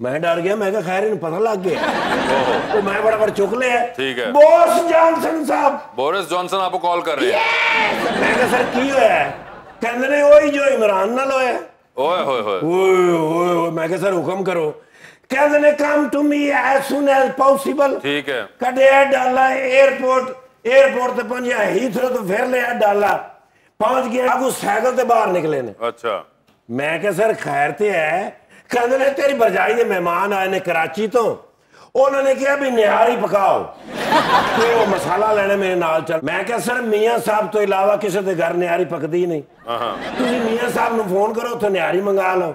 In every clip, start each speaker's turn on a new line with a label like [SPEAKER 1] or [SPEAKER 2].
[SPEAKER 1] मैं डर गया मैं खैर इन पता लग गया। तो मैं बड़ा बड़ा चुक लिया।
[SPEAKER 2] ठीक है।
[SPEAKER 1] बोरिस जॉनसन साहब।
[SPEAKER 2] बोरिस जॉनसन आपको कॉल कर रहे हैं।
[SPEAKER 1] मैं कहा सर की होया कहंदे ने जो इमरान नाल होया
[SPEAKER 2] ओए होए होए।
[SPEAKER 1] ओए होए होए मैं कहा सर हुक्म करो। ने come to me as soon as possible
[SPEAKER 2] ठीक है।
[SPEAKER 1] कटे डाला एयरपोर्ट एयरपोर्ट ते हीथ्रो तो फिर डाला। पहुँच गया आगू साइकिल बाहर निकले ने।
[SPEAKER 2] अच्छा।
[SPEAKER 1] मैं कहा सर खैर ते है। ਕਹਿੰਦੇ ਨੇ ਤੇਰੀ ਬਰਜਾਈ ਦੇ ਮਹਿਮਾਨ ਆਏ ਨੇ ਕਰਾਚੀ ਤੋਂ। ਉਹਨਾਂ ਨੇ ਕਿਹਾ ਵੀ ਨਿਹਾਰੀ ਪਕਾਓ। ਤੇ ਉਹ ਮਸਾਲਾ ਲੈਣੇ ਮੇਰੇ ਨਾਲ ਚੱਲ। ਮੈਂ ਕਿਹਾ ਸਰ ਮੀਆਂ ਸਾਹਿਬ ਤੋਂ ਇਲਾਵਾ ਕਿਸੇ ਦੇ ਘਰ ਨਿਹਾਰੀ ਪਕਦੀ ਨਹੀਂ।
[SPEAKER 2] ਹਾਂ।
[SPEAKER 1] ਤੁਸੀਂ ਮੀਆਂ ਸਾਹਿਬ ਨੂੰ ਫੋਨ ਕਰੋ ਉੱਥੇ ਨਿਹਾਰੀ ਮੰਗਾ ਲਓ।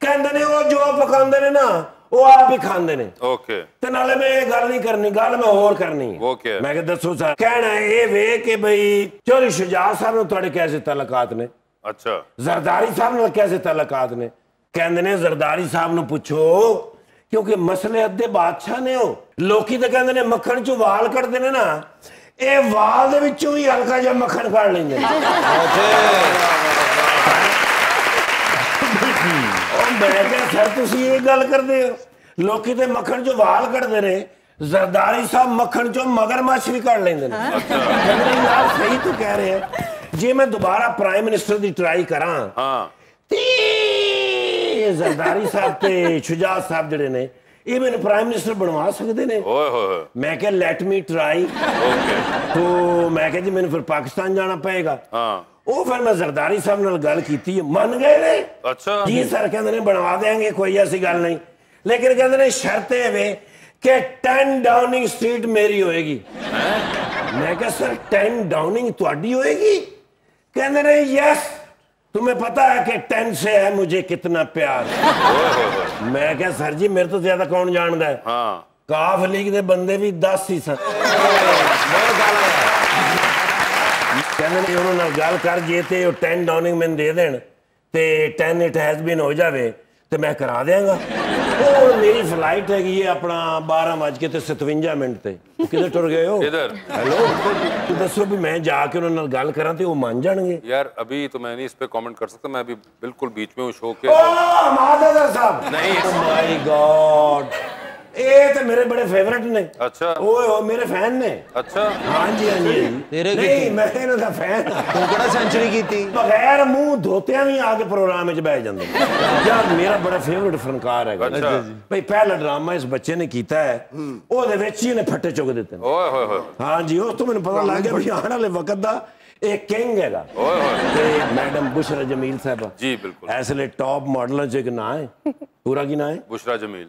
[SPEAKER 1] ਕਹਿੰਦੇ ਨੇ ਉਹ ਜੋ ਪਕਾਉਂਦੇ ਨੇ ਨਾ ਉਹ ਆਪ ਹੀ ਖਾਂਦੇ ਨੇ।
[SPEAKER 2] ਓਕੇ।
[SPEAKER 1] ਤੇ ਨਾਲੇ ਮੈਂ ਇਹ ਗੱਲ ਨਹੀਂ ਕਰਨੀ ਗੱਲ ਮੈਂ ਹੋਰ ਕਰਨੀ
[SPEAKER 2] ਓਕੇ।
[SPEAKER 1] ਮੈਂ ਕਿਹਾ ਦੱਸੋ ਸਰ। ਕਹਿਣਾ ਇਹ ਵੇ ਕੇ ਬਈ ਚੋਰੀ ਸ਼ੁਜਾ ਸਾਹਿਬ ਨੂੰ ਤੁਹਾਡੇ ਕੈਸੇ ਤਾਲਕਾਤ ਨੇ?
[SPEAKER 2] ਅੱਛਾ।
[SPEAKER 1] ਜ਼ਰਦਾਰੀ ਸਾਹਿਬ ਨਾਲ ਕੈਸੇ ਤਾਲਕਾਤ ਨੇ? ਕਹਿੰਦੇ ਨੇ ਜ਼ਰਦਾਰੀ ਸਾਹਿਬ ਨੂੰ ਪੁੱਛੋ ਕਿਉਂਕਿ ਮਸਲੇ ਅੱਧੇ ਬਾਦਸ਼ਾਹ ਨੇ ਉਹ। ਲੋਕੀ ਤਾਂ ਕਹਿੰਦੇ ਨੇ ਮੱਖਣ ਚੋਂ ਵਾਲ ਕੱਢਦੇ ਨੇ ਨਾ ਇਹ ਵਾਲ ਦੇ ਵਿੱਚੋਂ ਹੀ ਹਲਕਾ ਜਿਹਾ ਮੱਖਣ ਕੱਢ ਲੈਂਦੇ ਨੇ। ਉਹ ਮੈਂ ਕਿਹਾ ਸਰ ਤੁਸੀਂ ਇਹ ਗੱਲ ਕਰਦੇ ਹੋ। ਲੋਕੀ ਤੇ ਮੱਖਣ ਚੋਂ ਵਾਲ ਕੱਢਦੇ ਨੇ ਜ਼ਰਦਾਰੀ ਸਾਹਿਬ ਮੱਖਣ ਚੋਂ ਮਗਰਮੱਛ ਵੀ ਕੱਢ ਲੈਂਦੇ ਨੇ। ਕਹਿੰਦੇ ਯਾਰ ਸਹੀ ਤੂੰ ਕਹਿ ਰਿਹਾ ਹੈ। ਜੇ ਮੈਂ ਦੁਬਾਰਾ ਪ੍ਰਾਈਮ ਮਿਨਿਸਟਰ ਦੀ ਟਰਾਈ ਕਰਾਂ
[SPEAKER 2] हाँ
[SPEAKER 1] ਤੇ जरदारी साहब ते शुजा साहब जड़े ने ये प्राइम मिनिस्टर बनवा सकते ने
[SPEAKER 2] ओए होए
[SPEAKER 1] मैं कह लेट
[SPEAKER 2] मी
[SPEAKER 1] ट्राई तो मैं कह जी मैंने फिर पाकिस्तान जाना
[SPEAKER 2] पड़ेगा
[SPEAKER 1] ओ फिर मैं जरदारी साहब ਨਾਲ ਗੱਲ ਕੀਤੀ ਮੰਨ ਗਏ ਨੇ
[SPEAKER 2] ਅੱਛਾ
[SPEAKER 1] ਜੀ ਸਰ ਕਹਿੰਦੇ ਨੇ ਬਣਵਾ ਦੇਾਂਗੇ ਕੋਈ ਐਸੀ ਗੱਲ ਨਹੀਂ ਲੇਕਿਨ ਕਹਿੰਦੇ ਨੇ ਸ਼ਰਤ ਹੈ ਵੇ ਕਿ 10 ਡਾਊਨਿੰਗ ਸਟਰੀਟ ਮੇਰੀ ਹੋਏਗੀ ਮੈਂ ਕਹ ਸਰ 10 ਡਾਊਨਿੰਗ ਤੁਹਾਡੀ ਹੋਏਗੀ ਕਹਿੰਦੇ ਨੇ ਯੈਸ तुम्हें पता है कि टेन से है मुझे कितना प्यार मैं क्या सर जी मेरे तो ज्यादा कौन जानता है
[SPEAKER 2] हाँ
[SPEAKER 1] ਕਾਫ ਲੀਗ ਦੇ ਬੰਦੇ ਵੀ 10 ਹੀ ਸਨ ਕਹਿੰਦੇ ਨੇ ਉਹਨਾਂ ਨਾਲ ਗੱਲ ਕਰ ਜੇ ਤੇ ਉਹ 10 ਡਾਊਨਿੰਗ ਮੈਨੂੰ ਦੇ ਦੇਣ ਤੇ 10 ਇਟ ਹੈਜ਼ ਬੀਨ ਹੋ ਜਾਵੇ ਤੇ ਮੈਂ ਕਰਾ ਦਿਆਂਗਾ ਉਹ ਮੇਰੀ ਫਲਾਈਟ ਹੈਗੀ ਹੈ ਆਪਣਾ 12 ਵਜ ਤੇ 57 ਮਿੰਟ ਤੇ। ਕਿੱਧਰ ਟੁਰ ਗਏ ਹੋ?
[SPEAKER 2] इधर
[SPEAKER 1] ਹੈਲੋ? ਤੂੰ ਦੱਸੋ ਵੀ ਮੈਂ ਜਾ ਕੇ ਉਹਨਾਂ ਨਾਲ ਗੱਲ ਕਰਾਂ ਤੇ ਉਹ ਮੰਨ ਜਾਣਗੇ।
[SPEAKER 2] ਯਾਰ ਅਭੀ ਤੂੰ ਮੈਂ नहीं इस पे कमेंट कर सकता मैं अभी बिल्कुल बीच में हूँ शो
[SPEAKER 1] ਸਾਹਿਬ!
[SPEAKER 2] नहीं
[SPEAKER 1] ਮਾਈ ਗॉड ਇਹ ਤੇ ਮੇਰੇ ਬੜੇ ਫੇਵਰਟ ਨੇ।
[SPEAKER 2] ਅੱਛਾ।
[SPEAKER 1] ਓਏ ਹੋ ਮੇਰੇ ਫੈਨ ਨੇ।
[SPEAKER 2] ਅੱਛਾ।
[SPEAKER 1] ਹਾਂਜੀ ਹਾਂਜੀ।
[SPEAKER 3] ਤੇਰੇ
[SPEAKER 1] ਨਹੀਂ ਮੈਂ ਇਹਨਾਂ ਦਾ ਫੈਨ
[SPEAKER 3] ਤੂੰ ਕਿਹੜਾ ਸੈਂਚਰੀ ਕੀਤੀ?
[SPEAKER 1] ਬਗੈਰ ਮੂੰਹ ਧੋਤਿਆਂ ਵੀ ਆ ਕੇ ਪ੍ਰੋਗਰਾਮ ਵਿੱਚ ਬਹਿ ਜਾਂਦੇ। ਯਾਰ ਮੇਰਾ ਬੜਾ ਫੇਵਰਟ ਫਨਕਾਰ ਹੈ
[SPEAKER 2] ਅੱਛਾ।
[SPEAKER 1] ਭਈ ਪਹਿਲਾ ਡਰਾਮਾ ਇਸ ਬੱਚੇ ਨੇ ਕੀਤਾ ਹੈ। ਉਹਦੇ ਵਿੱਚ ਹੀ ਇਹਨੇ ਫੱਟੇ ਚੁੱਕ ਦਿੱਤੇ
[SPEAKER 2] ਓਏ ਹੋਏ ਹੋਏ।
[SPEAKER 1] ਹਾਂਜੀ ਉਸ ਤੋਂ ਮੈਨੂੰ ਪਤਾ ਲੱਗ ਗਿਆ ਵੀ ਆਉਣ ਵਾਲੇ ਵਕਤ ਦਾ ਇਹ ਕਿੰਗ ਹੈਗਾ।
[SPEAKER 2] ਓਏ ਹੋਏ।
[SPEAKER 1] ਤੇ ਮੈਡਮ ਬੁਸ਼ਰਾ ਜਮੀਲ ਸਾਹਿਬਾ।
[SPEAKER 2] ਜੀ
[SPEAKER 1] ਬਿਲਕੁਲ। ਐਸਲੇ ਟੌਪ ਮਾਡਲਾਂ ਚ ਇੱਕ ਨਾਂ ਹੈ। ਪੂਰਾ ਕੀ ਨਾਂ ਹੈ?
[SPEAKER 2] Bushra Jamil.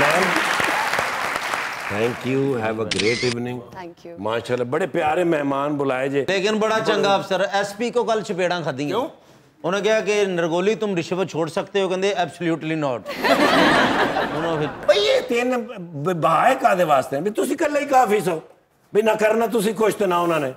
[SPEAKER 1] ma'am thank you have a great evening
[SPEAKER 4] thank you
[SPEAKER 1] ਮਾਸ਼ਾਅੱਲਾ ਬੜੇ ਪਿਆਰੇ ਮਹਿਮਾਨ ਬੁਲਾਏ ਜੇ
[SPEAKER 3] ਲੇਕਿਨ ਬੜਾ ਚੰਗਾ ਅਫਸਰ ਐਸਪੀ ਕੋ ਕੱਲ ਚਪੇੜਾਂ ਖਾਧੀਆਂ ਕਿਉਂ ਉਹਨੇ ਕਿਹਾ ਕਿ ਨਰਗੋਲੀ ਤੁਮ ਰਿਸ਼ਵਤ ਛੋੜ ਸਕਤੇ ਹੋ ਕਹਿੰਦੇ ਐਬਸੋਲੂਟਲੀ ਨਾਟ ਉਹਨਾਂ ਫਿਰ
[SPEAKER 1] ਬਈ ਇਹ ਤਿੰਨ ਬ- ਬਹਾਏ ਕਾਦੇ ਵਾਸਤੇ ਨੇ ਵੀ ਤੁਸੀਂ ਇਕੱਲੇ ਹੀ ਕਾਫੀ ਸੋ ਵੀ ਨਾ ਕਰਨਾ ਤੁਸੀਂ ਕੁਛ ਤੇ ਨਾ ਉਹਨਾਂ ਨੇ